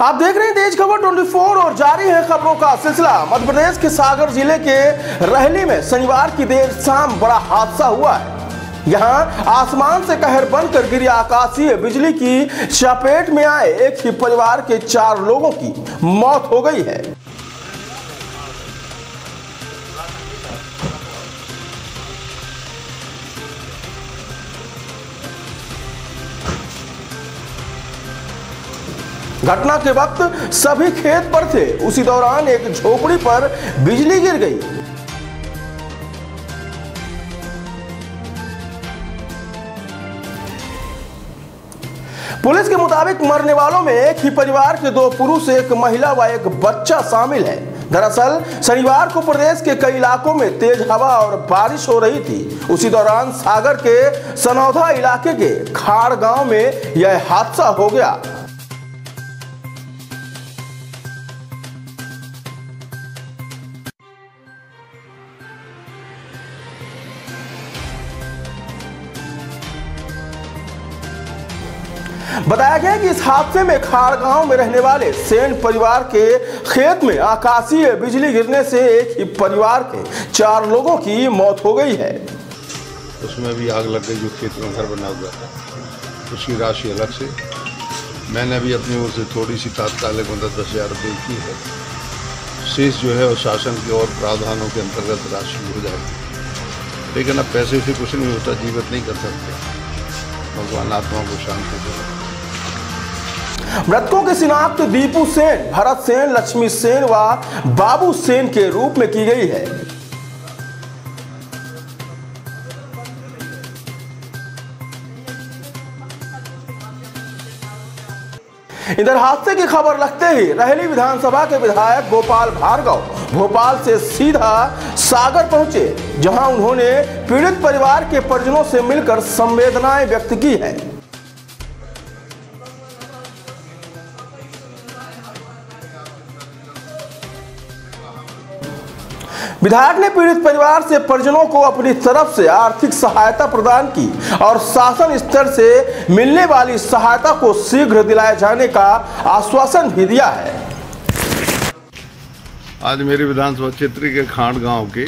आप देख रहे हैं तेज खबर 24 और जारी है खबरों का सिलसिला। मध्य प्रदेश के सागर ज़िले के रहली में शनिवार की देर शाम बड़ा हादसा हुआ है। यहाँ आसमान से कहर बनकर गिरी आकाशीय बिजली की चपेट में आए एक ही परिवार के चार लोगों की मौत हो गई है। घटना के वक्त सभी खेत पर थे। उसी दौरान एक झोपड़ी पर बिजली गिर गई। पुलिस के मुताबिक मरने वालों में एक ही परिवार के दो पुरुष, एक महिला व एक बच्चा शामिल है। दरअसल, शनिवार को प्रदेश के कई इलाकों में तेज हवा और बारिश हो रही थी। उसी दौरान सागर के सनौधा इलाके के खाड़ गाँव में यह हादसा हो गया। बताया गया कि इस हादसे में खाड़ गाँव में रहने वाले सेन परिवार के खेत में आकाशीय बिजली गिरने से एक ही परिवार के चार लोगों की मौत हो गई है। उसमें भी आग लग गई जो खेत में घर बना हुआ था। उसकी राशि अलग से। मैंने भी अपनी ओर से थोड़ी सी तात्कालिक मदद दस हज़ार रुपये की है। शेष जो है वो शासन के और प्रावधानों के अंतर्गत राशि हो जाएगी। लेकिन अब पैसे से कुछ नहीं होता, जीवित नहीं कर सकते। भगवान आत्मा को शांति दे मृतकों की शिनाख्त दीपू सेन, भरत सेन, लक्ष्मी सेन व बाबू सेन के रूप में की गई है। इधर हादसे की खबर लगते ही रहली विधानसभा के विधायक गोपाल भार्गव, भोपाल से सीधा सागर पहुँचे, जहाँ उन्होंने पीड़ित परिवार के परिजनों से मिलकर संवेदनाएँ व्यक्त की हैं। विधायक ने पीड़ित परिवार से परिजनों को अपनी तरफ़ से आर्थिक सहायता प्रदान की और शासन स्तर से मिलने वाली सहायता को शीघ्र दिलाए जाने का आश्वासन भी दिया है। आज मेरे विधानसभा क्षेत्र के खांड गाँव के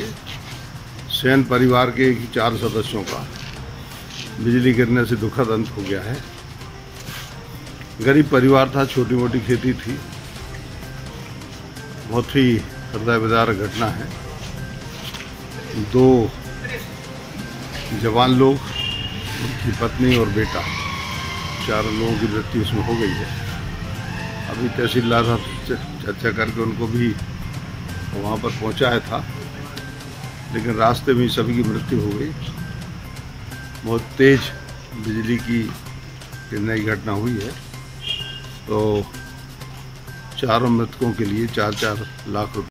सैन परिवार के चार सदस्यों का बिजली गिरने से दुखद अंत हो गया है। गरीब परिवार था छोटी मोटी खेती थी। बहुत ही हृदय विदारक घटना है। दो जवान लोग, उनकी पत्नी और बेटा, चारों लोगों की मृत्यु उसमें हो गई है। अभी तहसीलदार साहब चर्चा करके उनको भी वहाँ पर पहुँचाया था, लेकिन रास्ते में सभी की मृत्यु हो गई। बहुत तेज बिजली की गिरने की घटना हुई है। तो चारों मृतकों के लिए चार चार लाख रुपये